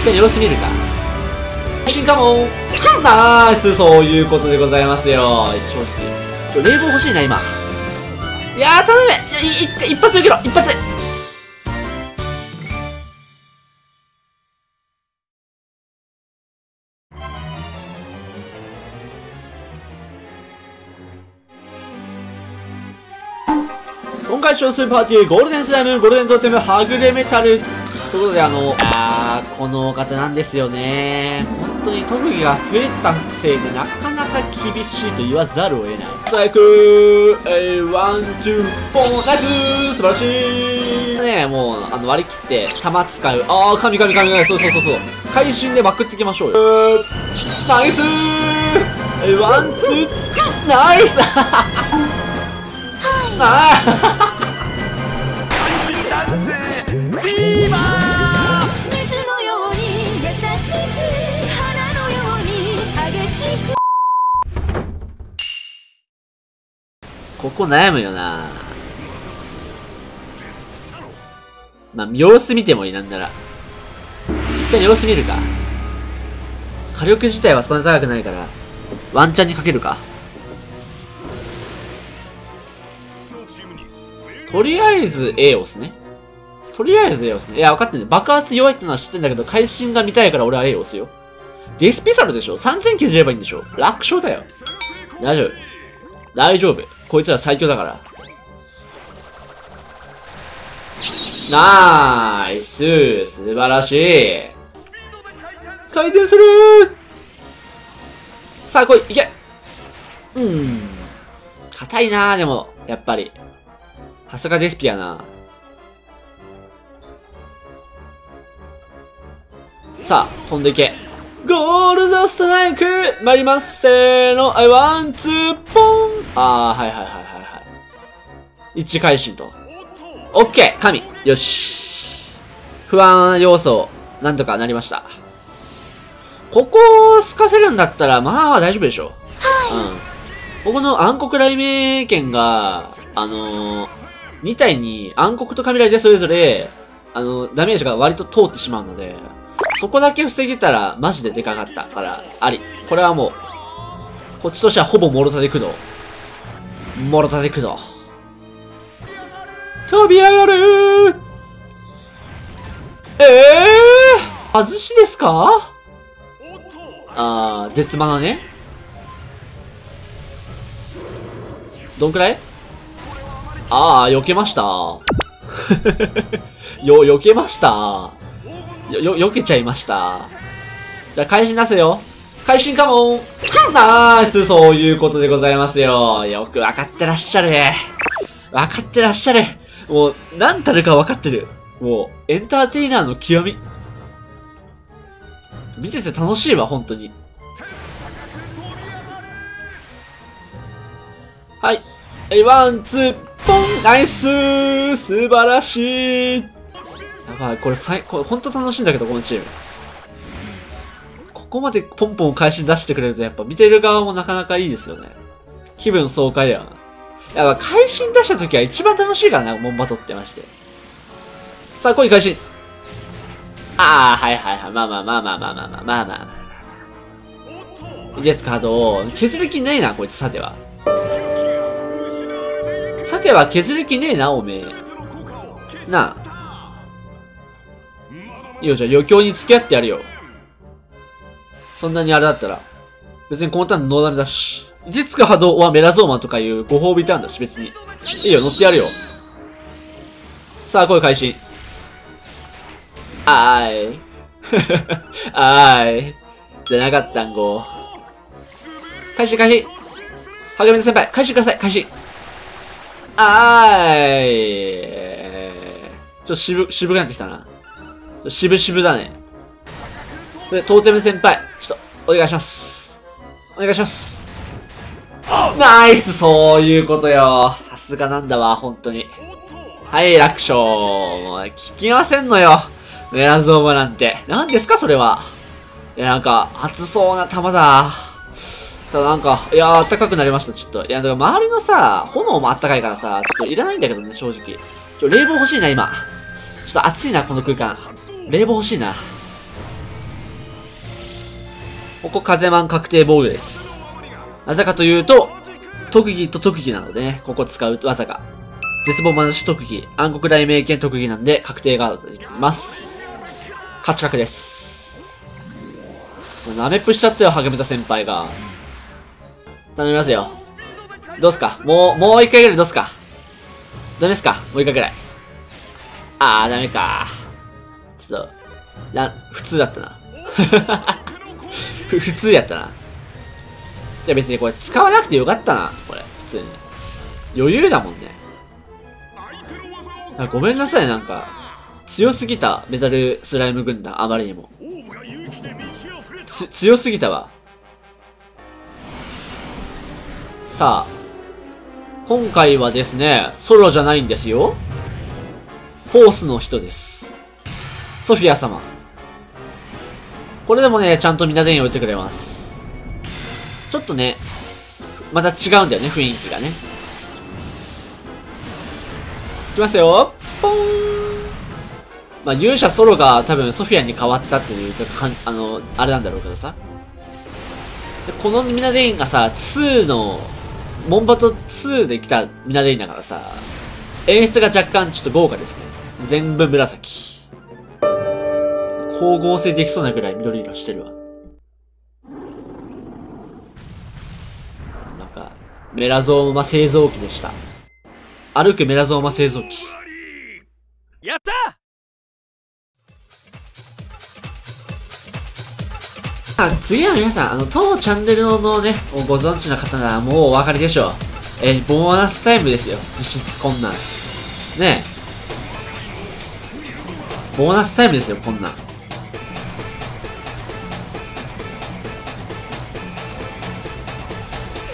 一回様子見るか。進化もナイスそういうことでございますよ。正直。冷房欲しいな、今。いやー、頼むい一発受けろ一発今回使するパーティー、ゴールデンスライム、ゴールデントーテム、はぐれメタル。ということで、あの、あー、このお方なんですよね。本当に特技が増えたせいで、なかなか厳しいと言わざるを得ない。ストライクえー、 one, two, ポン、ナイス素晴らしいねもう、あの、割り切って、弾使う。あー、神神神神、そうそうそうそう。会心出まくっていきましょうよ。ナイスえー、 one, two, ナイスナイスここ悩むよなまあ、様子見てもいいなんなら。一回様子見るか。火力自体はそんな高くないから、ワンチャンにかけるか。とりあえず A を押すね。とりあえず A を押すね。いや、分かってんね。爆発弱いってのは知ってんだけど、会心が見たいから俺は A を押すよ。デスピサルでしょ ?3000 削ればいいんでしょ楽勝だよ。大丈夫。大丈夫。こいつら最強だから。ナイス素晴らしい回転するさあ来いいけうん。硬いなでも、やっぱり。さすがデスピやな。さあ、飛んでいけ。ゴールドストライク参りますせーの、I want to ポンあー、はいはいはいはいはい。一致会心と。オッケー神よし不安要素、なんとかなりました。ここを透かせるんだったら、まあ大丈夫でしょ。はい。うん。ここの暗黒雷鳴剣が、あのー、2体に暗黒と雷でそれぞれ、あの、ダメージが割と通ってしまうので、そこだけ防げたら、マジででかかったから、あり。これはもう、こっちとしてはほぼ諸タで駆動。諸タで駆動。飛び上がるええー、外しですか？あー、絶マナね。どんくらい？ああ、避けました。よ、避けました。よ、よ、避けちゃいました。じゃあ、会心出せよ。会心カモンナイスそういうことでございますよ。よくわかってらっしゃる。わかってらっしゃる。もう、何たるかわかってる。もう、エンターテイナーの極み。見てて楽しいわ、本当に。はい。 one, two, ポンナイス素晴らしいやばい、これ最、これほんと楽しいんだけど、このチーム。ここまでポンポン返し出してくれると、やっぱ見てる側もなかなかいいですよね。気分爽快だよな。やっぱ、会心出した時は一番楽しいからな、モンバトってまして。さあ、来い、会心。ああ、はいはいはい。まあまあまあまあまあまあまあまあまあ。いいですか、カードを。削る気ねえな、こいつ、さては。さては削る気ねえな、おめえ。なあ。いいよ、じゃあ余興に付き合ってやるよ。そんなにあれだったら。別にこのターンノーダメだし。いつか波動はメラゾーマとかいうご褒美ターンだし、別に。いいよ、乗ってやるよ。さあ、声開始。あーい。あーい。じゃなかったんご。開始開始。励め先輩、開始ください、開始。あーい。ちょっと渋、渋くなってきたな。渋々だね。で、トーテム先輩、ちょっと、お願いします。お願いします。ナイスそういうことよ。さすがなんだわ、本当に。はい、楽勝。もう、聞きませんのよ。メラゾーマなんて。何ですか、それは。いや、なんか、熱そうな弾だ。ただなんか、いやー、暖かくなりました、ちょっと。いや、だから周りのさ、炎も暖かいからさ、ちょっといらないんだけどね、正直。ちょ、冷房欲しいな、今。ちょっと暑いな、この空間。冷房欲しいな。ここ風マン確定防御です。なぜかというと、特技と特技なのでね、ここ使う技が。絶望まし特技、暗黒大名剣特技なんで確定ができます。勝ち確です。なめっぷしちゃったよ、はげめた先輩が。頼みますよ。どうすか？もう、もう一回ぐらいどうすか？ダメですか？もう一回ぐらい。あー、ダメか。ょっと、な、普通だったな。普通やったな。じゃあ別にこれ使わなくてよかったな、これ。普通に。余裕だもんね。ごめんなさい、なんか。強すぎた、メタルスライム軍団、あまりにも。強すぎたわ。さあ。今回はですね、ソロじゃないんですよ。フォースの人です。ソフィア様。これでもね、ちゃんとみなで置いてくれます。ちょっとね、また違うんだよね、雰囲気がね。いきますよポーンまあ、勇者ソロが多分ソフィアに変わったっていうか、あの、あれなんだろうけどさ。で、このミナデインがさ、2の、モンバト2で来たミナデインだからさ、演出が若干ちょっと豪華ですね。全部紫。光合成できそうなぐらい緑色してるわ。なんか、メラゾーマ製造機でした。歩くメラゾーマ製造機。やったあ次は皆さん、あの、当チャンネルのね、ご存知の方ならもうお分かりでしょう。えー、ボーナスタイムですよ。実質こんなん。ねボーナスタイムですよ、こんなん。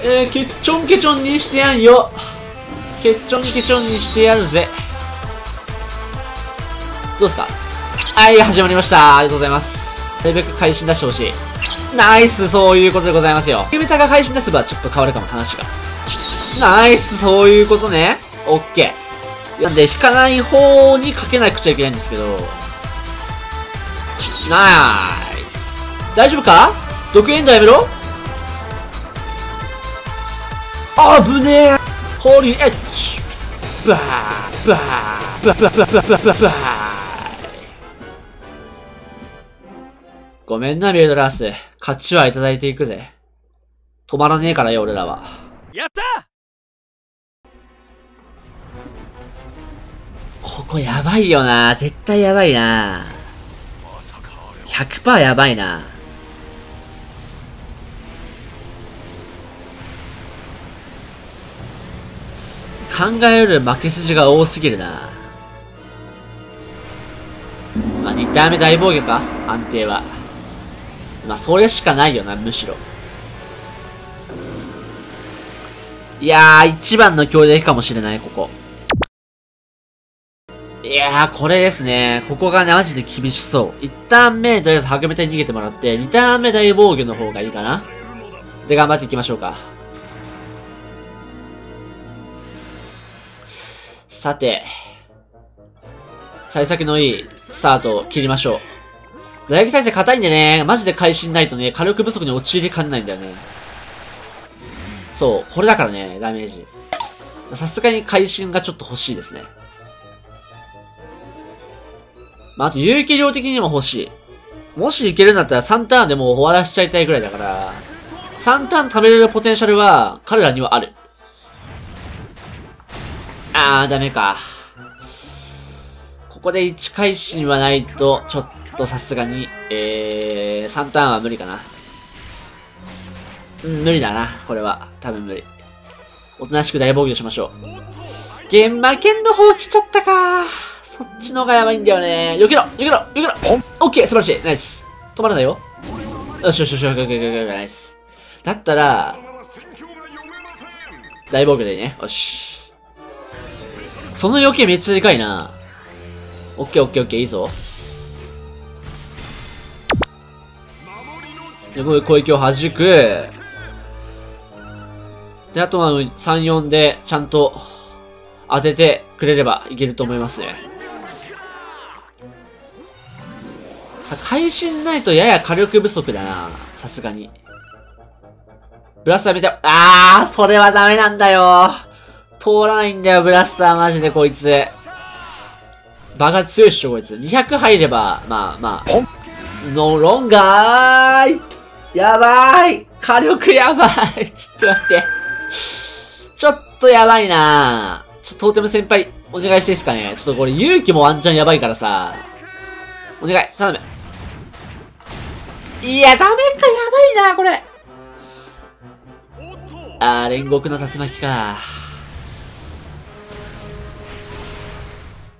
えー、ケッチョンケチョンにしてやんよ。ケッチョンケチョンにしてやるぜ。どうすか？はい、始まりました。ありがとうございます。なるべく会心出してほしい。ナイス、そういうことでございますよ。キメタが会心出せばちょっと変わるかも、話が。ナイス、そういうことね。オッケー。なんで、引かない方にかけなくちゃいけないんですけど。ナイス。大丈夫か？毒エンドやめろあぶねえホーリーエッジバーバーバーバーバーバーバーバーバーごめんな、ミルドラース。勝ちはいただいていくぜ。止まらねえからよ、俺らは。やったここやばいよな。絶対やばいな。100%やばいな。考える負け筋が多すぎるな。まあ、2体目大防御か？安定は。まあ、それしかないよな、むしろ。いやー、一番の強敵かもしれない、ここ。いやー、これですね。ここがね、マジで厳しそう。1ターン目、とりあえず、はぐめて逃げてもらって、2ターン目大防御の方がいいかな。で、頑張っていきましょうか。さて、幸先のいいスタートを切りましょう。打撃耐性硬いんでね、マジで会心ないとね、火力不足に陥りかねないんだよね。そう、これだからね、ダメージ。さすがに会心がちょっと欲しいですね。まあ、あと有機量的にも欲しい。もしいけるんだったら3ターンでもう終わらしちゃいたいぐらいだから、3ターン食べれるポテンシャルは彼らにはある。あー、ダメか。ここで1回心はないと、ちょっとさすがに、えー、3ターンは無理かな。うん、無理だな、これは。多分無理。おとなしく大防御しましょう。現場剣の方来ちゃったかそっちの方がやばいんだよね。避けろ避けろ避けろオッケー素晴らしいナイス止まらないよよしよしよしよしよしよしナイス。だったら、大防御でいいね。よし。その余計めっちゃでかいな。オッケーオッケーオッケー、いいぞ。で、こういう攻撃を弾く。で、あとは3、4でちゃんと当ててくれればいけると思いますね。さ、会心ないとやや火力不足だな。さすがに。ブラスターめちゃ、あー、それはダメなんだよ。通らないんだよ、ブラスターマジでこいつ。場が強いっしょ、こいつ。200入れば、まあまあ。ノロンガーいやばい火力やばいちょっと待って。ちょっとやばいなちょっとトーテム先輩、お願いしていいですかねちょっとこれ勇気もワンチャンやばいからさ。お願い、頼む。いや、ダメか、やばいな、これ。あー、煉獄の竜巻か。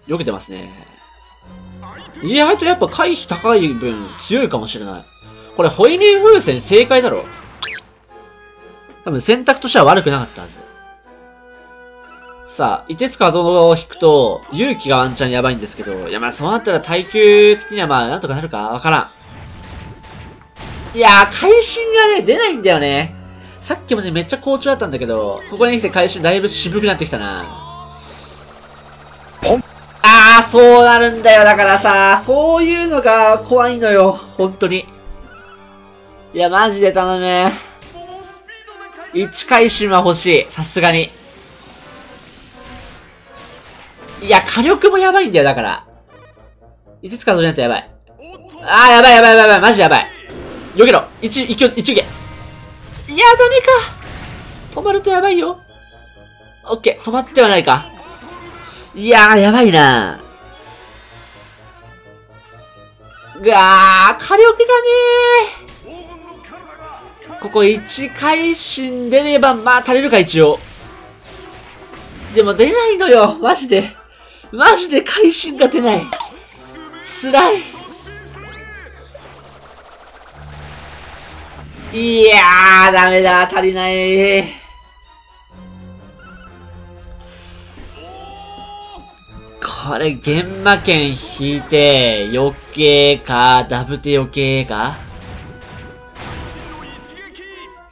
避けてますね。意外とやっぱ回避高い分強いかもしれない。これ、ホイミル風船正解だろ多分選択としては悪くなかったはず。さあ、いてつかどを引くと、勇気がワンチャンやばいんですけど、いやまあそうなったら耐久的にはまあなんとかなるかわからん。いやー、会心がね、出ないんだよね。さっきまでめっちゃ好調だったんだけど、ここに来て会心だいぶ渋くなってきたな。あー、そうなるんだよ。だからさ、そういうのが怖いのよ。本当に。いや、マジで頼む。1回心は欲しい。さすがに。いや、火力もやばいんだよ、だから。5つか同時ないとやばい。あー、やばいやばいやばいやばい。マジやばい。よけろ。一、一、一、一、いや、ダメか。止まるとやばいよ。オッケー、止まってはないか。いやー、やばいなうわー、火力がねー。ここ1回心出れば、まあ足りるか、一応。でも出ないのよ、マジで。マジで会心が出ない。辛い。いやー、ダメだ、足りない。これ、現場剣引いて、余計か、ダブテ余計か？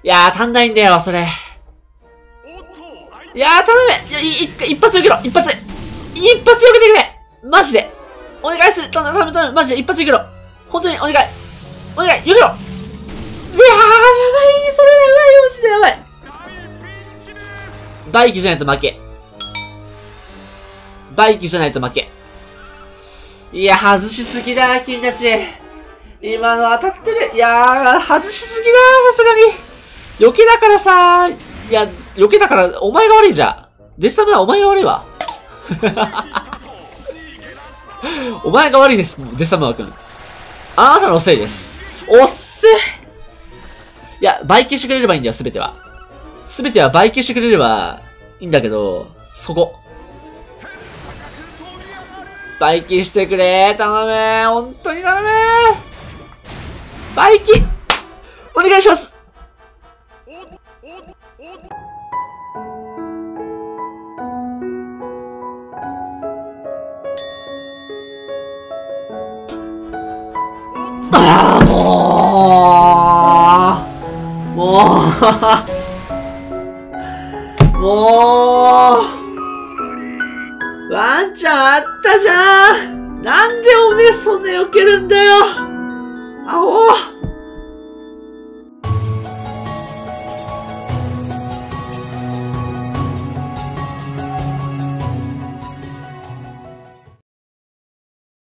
いやー、足んないんだよ、それ。いやー、頼む！いや、一一発避けろ一発！一発避けてくれ！マジで！お願いする！頼む頼む頼む！マジで！一発避けろ！本当にお願い！お願い！避けろ！いやー、やばい！それやばい！マジでやばい！バイキじゃないと負け。バイキじゃないと負け。いや、外しすぎだ、君たち。今の当たってる。いやー、外しすぎだ、さすがに。避けだからさ、いや、避けだから、お前が悪いじゃん。デスタムはお前が悪いわ。お前が悪いです、デスタムは君。あなたのせいです。おっせいや、倍消してくれればいいんだよ、すべては。すべては倍消してくれればいいんだけど、そこ。バイキしてくれ。頼む。本当に頼む。バイキお願いします。ああ、もう。もう。やったじゃん。なんでおめえそんな避けるんだよ。アホ。